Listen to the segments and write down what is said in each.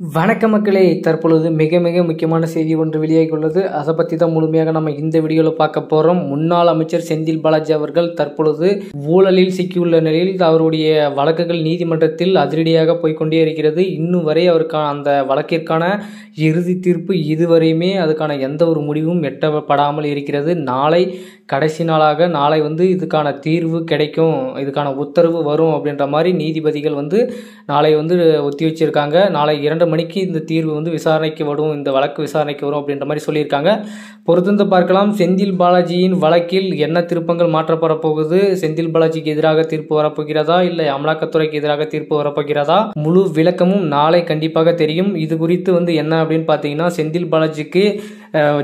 வணக்க மக்களே தற்பொழுது மிக மிக முக்கியமான செய்தி ஒன்று வெளியாகி உள்ளது அதை பற்றி தான் முழுமையாக நம்ம இந்த வீடியோவில் பார்க்க போகிறோம் முன்னாள் அமைச்சர் செந்தில் பாலாஜி அவர்கள் தற்பொழுது ஊழலில் சிக்கியுள்ள நிலையில் அவருடைய வழக்குகள் நீதிமன்றத்தில் அதிரடியாக போய்க்கொண்டே இருக்கிறது. இன்னும் வரை அவருக்கான அந்த வழக்கிற்கான இறுதி தீர்ப்பு இதுவரையுமே அதுக்கான எந்த ஒரு முடிவும் எட்டப்படாமல் இருக்கிறது. நாளை கடைசி நாளாக நாளை வந்து இதுக்கான தீர்வு கிடைக்கும் இதுக்கான உத்தரவு வரும் அப்படின்ற மாதிரி நீதிபதிகள் வந்து நாளை வந்து ஒத்தி வச்சிருக்காங்க நாளை இரண்டு மணிக்கு இந்த தீர்வு வந்து விசாரணைக்கு வரும் இந்த வழக்கு விசாரணைக்கு வரும் அப்படின்ற மாதிரி சொல்லியிருக்காங்க. பொறுத்திருந்து பார்க்கலாம். செந்தில் பாலாஜியின் வழக்கில் என்ன திருப்பங்கள் மாற்றப்பட போகுது? செந்தில் பாலாஜிக்கு எதிராக தீர்ப்பு வரப்போகிறதா? இல்லை அமலாக்கத்துறைக்கு எதிராக தீர்ப்பு வரப்போகிறதா? முழு விளக்கமும் நாளை கண்டிப்பாக தெரியும். இது குறித்து வந்து என்ன அப்படின்னு பார்த்தீங்கன்னா செந்தில் பாலாஜிக்கு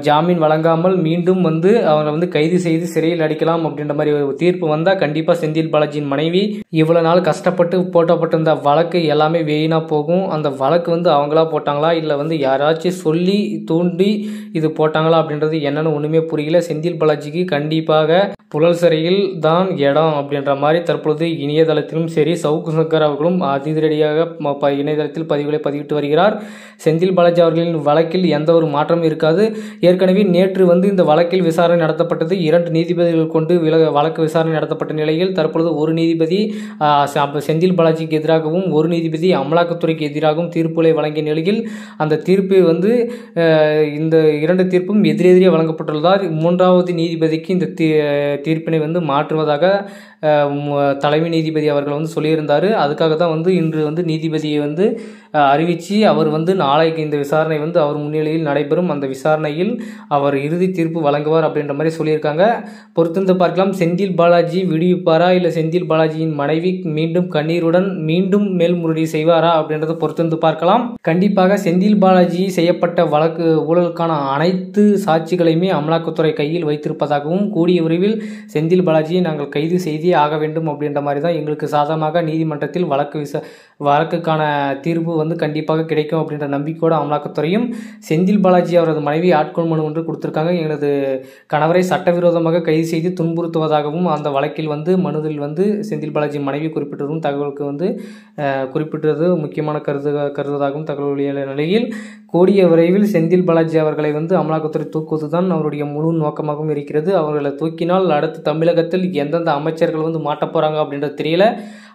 ஜாமீன் வழங்காமல் மீண்டும் வந்து அவங்களை வந்து கைது செய்து சிறையில் அடிக்கலாம் அப்படின்ற மாதிரி ஒரு தீர்ப்பு வந்தால் கண்டிப்பாக செந்தில் பாலாஜியின் மனைவி இவ்வளோ நாள் கஷ்டப்பட்டு போட்டப்பட்டிருந்த வழக்கு எல்லாமே வெயினாக போகும். அந்த வழக்கு வந்து அவங்களா போட்டாங்களா? இல்லை வந்து யாராச்சும் சொல்லி தூண்டி இது போட்டாங்களா அப்படின்றது என்னென்னு ஒன்றுமே புரியல. செந்தில் பாலாஜிக்கு கண்டிப்பாக புழல் சிறையில் தான் இடம் அப்படின்ற மாதிரி தற்பொழுது இணையதளத்திலும் சரி சவுக்கு சங்கர் அவர்களும் அதிரடியாக ப- இணையதளத்தில் பதிவுகளை பதிவிட்டு வருகிறார். செந்தில் பாலாஜி அவர்களின் வழக்கில் எந்த ஒரு மாற்றமும் இருக்காது. ஏற்கனவே நேற்று வந்து இந்த வழக்கில் விசாரணை நடத்தப்பட்டது. இரண்டு நீதிபதிகள் கொண்டு விலக வழக்கு விசாரணை நடத்தப்பட்ட நிலையில் தற்பொழுது ஒரு நீதிபதி செந்தில் பாலாஜிக்கு எதிராகவும் ஒரு நீதிபதி அமலாக்கத்துறைக்கு எதிராகவும் தீர்ப்புகளை வழங்கிய நிலையில் அந்த தீர்ப்பு வந்து இந்த இரண்டு தீர்ப்பும் எதிரெதிரே வழங்கப்பட்டுள்ளதால் மூன்றாவது நீதிபதிக்கு இந்த தீ தீர்ப்பினை வந்து மாற்றுவதாக தலைமை நீதிபதி அவர்கள் வந்து சொல்லியிருந்தார். அதுக்காக தான் வந்து இன்று வந்து நீதிபதியை வந்து அறிவித்து அவர் வந்து நாளைக்கு இந்த விசாரணை வந்து அவர் முன்னிலையில் நடைபெறும். அந்த விசாரணையில் அவர் இறுதி தீர்ப்பு வழங்குவார் அப்படின்ற மாதிரி சொல்லியிருக்காங்க. பொறுத்திருந்து பார்க்கலாம். செந்தில் பாலாஜி விடுவிப்பாரா? இல்லை செந்தில் பாலாஜியின் மனைவி மீண்டும் கண்ணீருடன் மீண்டும் மேல்முறையீடு செய்வாரா அப்படின்றத பொறுத்திருந்து பார்க்கலாம். கண்டிப்பாக செந்தில் பாலாஜி செய்யப்பட்ட வழக்கு ஊழலுக்கான அனைத்து சாட்சிகளையுமே அமலாக்கத்துறை கையில் வைத்திருப்பதாகவும் கூடிய விரைவில் செந்தில் பாலாஜியை நாங்கள் கைது செய்தே ஆக வேண்டும் அப்படின்ற மாதிரி தான் எங்களுக்கு சாதகமாக நீதிமன்றத்தில் வழக்கு விசா வழக்குக்கான தீர்வு வந்து கண்டிப்பாக கிடைக்கும் அப்படின்ற நம்பிக்கையோடு அமலாக்கத்துறையும் செந்தில் பாலாஜி அவரது மனைவி ஆட்கொள் மனு ஒன்று கொடுத்திருக்காங்க. எனது கணவரை சட்டவிரோதமாக கைது செய்து துன்புறுத்துவதாகவும் அந்த வழக்கில் வந்து மனுதில் வந்து செந்தில் பாலாஜி மனைவி குறிப்பிட்டதும் தகவலுக்கு வந்து குறிப்பிட்டது முக்கியமான கருது கருதுவதாகவும் தகவல் வெளியான நிலையில் கூடிய விரைவில் செந்தில் பாலாஜி அவர்களை வந்து அமலாக்கத்துறை தூக்குவது தான் அவருடைய முழு நோக்கமாகவும் இருக்கிறது. அவர்களை தூக்கினால் அடுத்து தமிழகத்தில் எந்தெந்த அமைச்சர்கள் வந்து மாட்டப் போகிறாங்க அப்படின்றது தெரியல.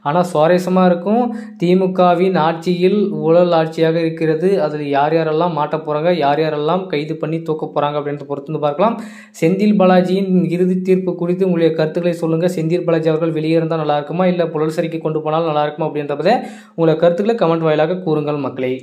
ஆனால் சுவாரஸ்யமாக இருக்கும். திமுகவின் ஆட்சியில் ஊழல் ஆட்சியாக இருக்கிறது. அதில் யார் யாரெல்லாம் மாட்டப் போகிறாங்க யார் யாரெல்லாம் கைது பண்ணி தூக்க போகிறாங்க அப்படின்றத பொறுத்து வந்து பார்க்கலாம். செந்தில் பாலாஜியின் இறுதி தீர்ப்பு குறித்து உங்களுடைய கருத்துக்களை சொல்லுங்கள் செந்தில் பாலாஜி அவர்கள் வெளியே இருந்தால் நல்லா இருக்குமா? இல்லை புலல் சரிக்கு கொண்டு போனால் நல்லா இருக்குமா அப்படின்றத உங்களுடைய கருத்துக்களை கமெண்ட் வாயிலாக கூறுங்கள் மக்களை.